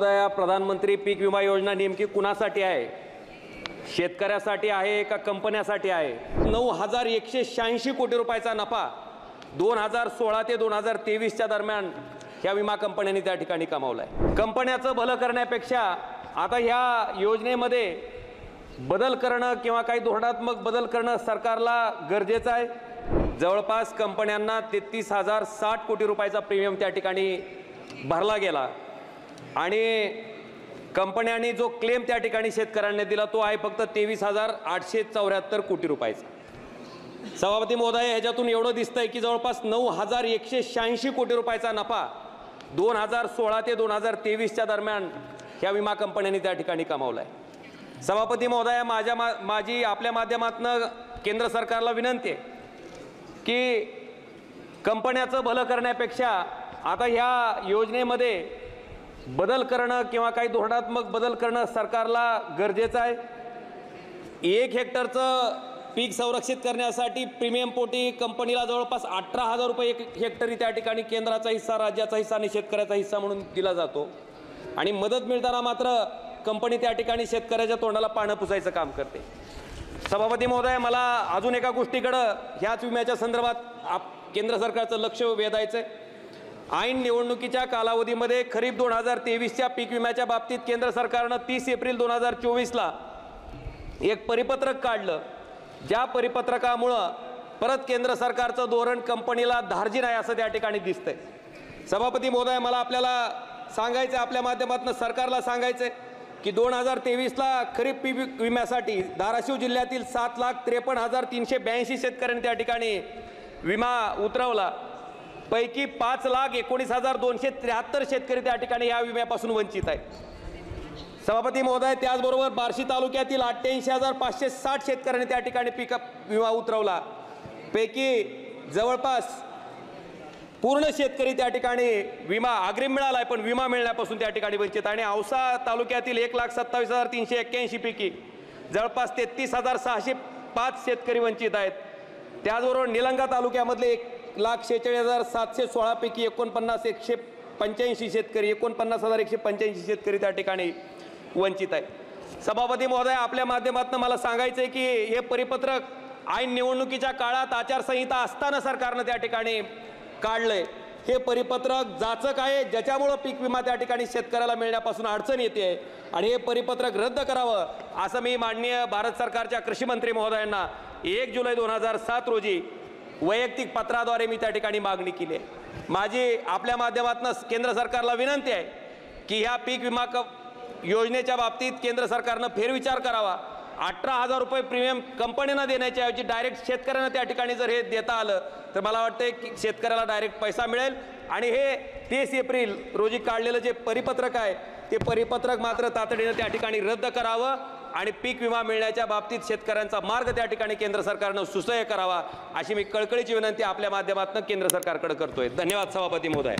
प्रधानमंत्री पीक विमा योजना नेमकी कुणासाठी आहे? शेतकऱ्यासाठी आहे का कंपन्यासाठी आहे? नऊ हजार एकशे शहाऐंशी कोटी रुपयाचा नफा दोन हजार सोळा ते दोन हजार तेवीसच्या दरम्यान ह्या विमा कंपन्यांनी त्या ठिकाणी कमावलाय. कंपन्याचं भलं करण्यापेक्षा आता ह्या योजनेमध्ये बदल करणं किंवा काही धोरणात्मक बदल करणं सरकारला गरजेचं आहे. जवळपास कंपन्यांना तेहतीस हजार साठ कोटी रुपयाचा प्रीमियम त्या ठिकाणी भरला गेला. आणि कंपन्यांनी जो क्लेम त्या ठिकाणी शेतकऱ्यांनी दिला तो आहे फक्त तेवीस हजार आठशे चौऱ्याहत्तर कोटी रुपयाचा. सभापती महोदय ह्याच्यातून एवढं दिसतंय की जवळपास नऊ हजार एकशे शहाऐंशी कोटी रुपयाचा नफा दोन हजार सोळा ते दोन हजार तेवीसच्या दरम्यान ह्या विमा कंपन्यांनी त्या ठिकाणी कमावला आहे सभापती महोदया माझ्या मा माझी आपल्या माध्यमातनं केंद्र सरकारला विनंती आहे की कंपन्याचं भलं करण्यापेक्षा आता ह्या योजनेमध्ये बदल करणं किंवा काही धोरणात्मक बदल करणं सरकारला गरजेचं आहे. एक हेक्टरचं पीक संरक्षित करण्यासाठी प्रीमियम पोटी कंपनीला जवळपास अठरा हजार रुपये एक हेक्टरी त्या ठिकाणी केंद्राचा हिस्सा राज्याचा हिस्सा आणि शेतकऱ्याचा हिस्सा म्हणून दिला जातो. आणि मदत मिळताना मात्र कंपनी त्या ठिकाणी शेतकऱ्याच्या तोंडाला पानं पुसायचं काम करते. सभापती महोदय मला अजून एका गोष्टीकडं ह्याच विम्याच्या संदर्भात आप केंद्र सरकारचं लक्ष वेधायचं आहे ऐन निवडणुकीच्या कालावधीमध्ये खरीप दोन हजार तेवीसच्या पीक विम्याच्या बाबतीत केंद्र सरकारनं तीस एप्रिल दोन हजार चोवीसला एक परिपत्रक काढलं. ज्या परिपत्रकामुळं परत केंद्र सरकारचं धोरण कंपनीला धार्जिन आहे असं त्या ठिकाणी दिसतंय. सभापती महोदय मला आपल्याला सांगायचं आपल्या माध्यमातून सरकारला सांगायचं की दोन हजार तेवीसला खरीप पीक विम्यासाठी धाराशिव जिल्ह्यातील सात लाख त्रेपन्न हजार तीनशे ब्याऐंशी शेतकऱ्यांनी त्या ठिकाणी विमा उतरवला. पैकी पाच लाख एकोणीस हजार दोनशे त्र्याहत्तर शेतकरी त्या ठिकाणी या विम्यापासून वंचित आहेत. सभापती महोदय त्याचबरोबर बार्शी तालुक्यातील अठ्ठ्याऐंशी हजार पाचशे साठ शेतकऱ्यांनी त्या ठिकाणी पीक विमा उतरवला. पैकी जवळपास पूर्ण शेतकरी त्या ठिकाणी विमा अग्रिम मिळाला आहे पण विमा मिळण्यापासून त्या ठिकाणी वंचित आणि औसा तालुक्यातील एक लाख सत्तावीस हजार तीनशे एक्क्याऐंशी पैकी जवळपास तेहतीस हजार सहाशे पाच शेतकरी वंचित आहेत. त्याचबरोबर निलंगा तालुक्यामधले एक लाख शेहेचाळीस हजार सातशे सोळापैकी एकोणपन्नास एकशे पंच्याऐंशी शेतकरी एकोणपन्नास हजार एकशे पंच्याऐंशी शेतकरी त्या ठिकाणी वंचित आहे सभापती महोदय आपल्या माध्यमातून मला सांगायचं आहे की हे परिपत्रक ऐन निवडणुकीच्या काळात आचारसंहिता असताना सरकारनं त्या ठिकाणी काढलंय. हे परिपत्रक जाचक आहे ज्याच्यामुळं पीक विमा त्या ठिकाणी शेतकऱ्याला मिळण्यापासून अडचण येते आणि हे परिपत्रक रद्द करावं असं मी माननीय भारत सरकारच्या कृषी मंत्री महोदयांना एक जुलै दोन हजार सात रोजी वैयक्तिक पत्राद्वारे मी त्या ठिकाणी मागणी केली आहे. माझी आपल्या माध्यमातून केंद्र सरकारला विनंती आहे की ह्या पीक विमा क योजनेच्या बाबतीत केंद्र सरकारनं फेरविचार करावा. अठरा हजार रुपये प्रीमियम कंपन्यांना देण्याच्या ऐवजी डायरेक्ट शेतकऱ्यांना त्या ठिकाणी जर हे देता आलं तर मला वाटतं की शेतकऱ्याला डायरेक्ट पैसा मिळेल. आणि हे तीस एप्रिल रोजी काढलेलं जे परिपत्रक आहे ते परिपत्रक मात्र तातडीनं त्या ठिकाणी रद्द करावं. आणि पीक विमा मिळण्याच्या बाबतीत शेतकऱ्यांचा मार्ग त्या ठिकाणी केंद्र सरकारनं सुसह्य करावा अशी मी कळकळीची विनंती आपल्या माध्यमातून केंद्र सरकारकडे करतोय. धन्यवाद सभापती महोदय.